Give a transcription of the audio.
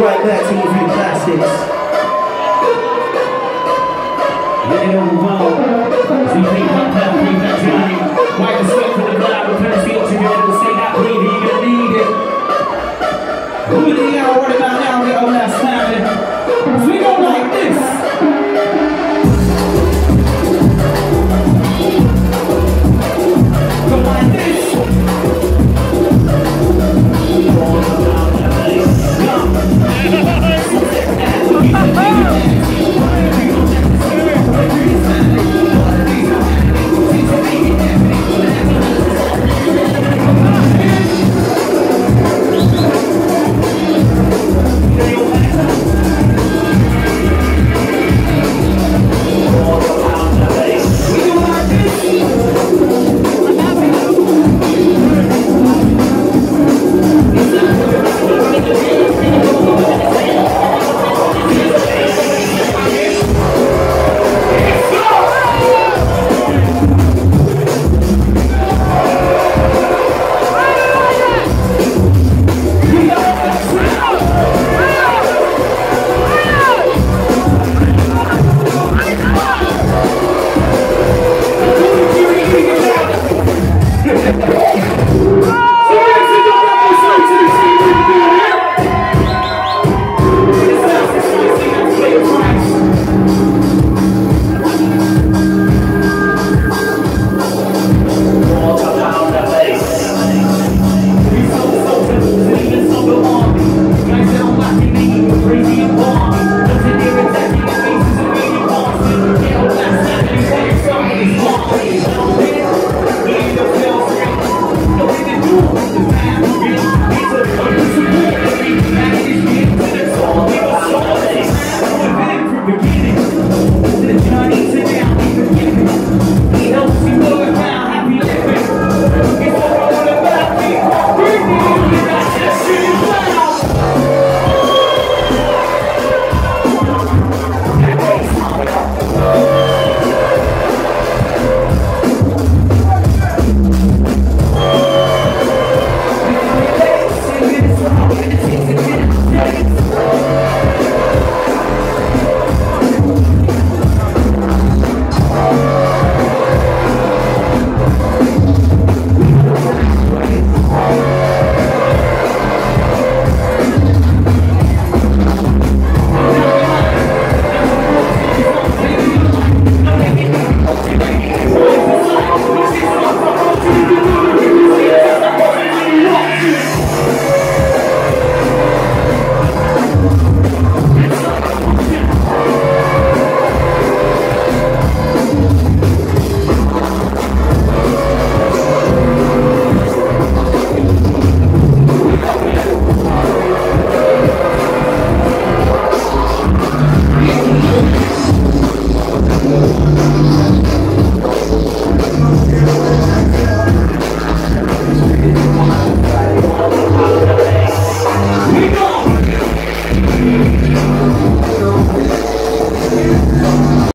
right back to you for the classics. Let it overwhelm. So you think about that, think that journey. Wipe the sweat from the blood, replenish the oxygen, and say that breathing, you're gonna need it. Who do you gotta worry about now? We got last time. So we go like this. Go like this. We go like this.